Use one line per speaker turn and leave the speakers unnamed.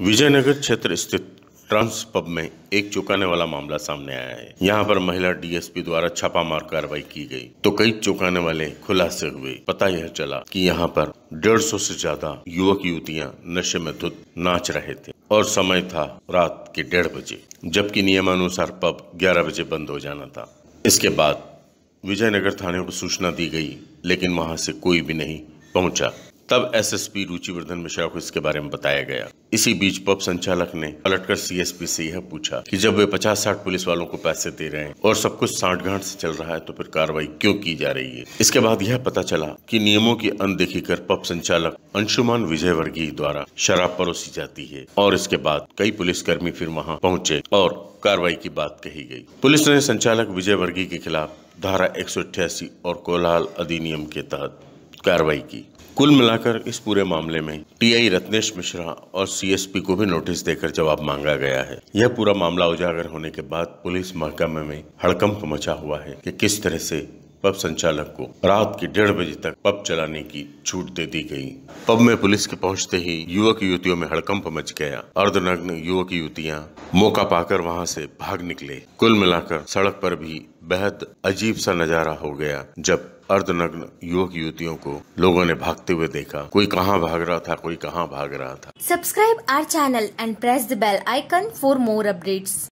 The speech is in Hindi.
विजयनगर क्षेत्र स्थित ट्रांस पब में एक चौंकाने वाला मामला सामने आया है। यहाँ पर महिला डीएसपी द्वारा छापामार कार्रवाई की गई तो कई चौंकाने वाले खुलासे हुए। पता यह चला कि यहाँ पर डेढ़ सौ से ज़्यादा युवक युवतियाँ नशे में धुत नाच रहे थे और समय था रात के डेढ़ बजे, जबकि नियमानुसार पब 11 बजे बंद हो जाना था। इसके बाद विजयनगर थाने को सूचना दी गई, लेकिन वहाँ से कोई भी नहीं पहुँचा। तब एसएसपी रुचिवर्धन मिश्रा को इसके बारे में बताया गया। इसी बीच पब संचालक ने पलटकर सीएसपी से यह पूछा कि जब वे 50-60 पुलिस वालों को पैसे दे रहे हैं और सब कुछ साठ गांठ से चल रहा है तो फिर कार्रवाई क्यों की जा रही है? इसके बाद यह पता चला कि नियमों की अनदेखी कर पब संचालक अंशुमान विजय द्वारा शराब परोसी जाती है और इसके बाद कई पुलिसकर्मी फिर वहाँ पहुँचे और कार्रवाई की बात कही गई। पुलिस ने संचालक विजय वर्गीय के खिलाफ धारा एक सौ अठासी और कोलाहल अधिनियम के तहत कार्रवाई की। कुल मिलाकर इस पूरे मामले में टीआई रत्नेश मिश्रा और सीएसपी को भी नोटिस देकर जवाब मांगा गया है। यह पूरा मामला उजागर होने के बाद पुलिस महकमे में हड़कंप मचा हुआ है कि किस तरह से पब संचालक को रात के डेढ़ बजे तक पब चलाने की छूट दे दी गई। पब में पुलिस के पहुँचते ही युवक युवतियों में हड़कंप मच गया। अर्धनग्न युवक युवतियाँ मौका पाकर वहाँ से भाग निकले। कुल मिलाकर सड़क पर भी बेहद अजीब सा नज़ारा हो गया, जब अर्धनग्न युवक युवतियों को लोगों ने भागते हुए देखा, कोई कहाँ भाग रहा था? कोई कहाँ भाग रहा था?
Subscribe our channel and press the bell icon for more updates.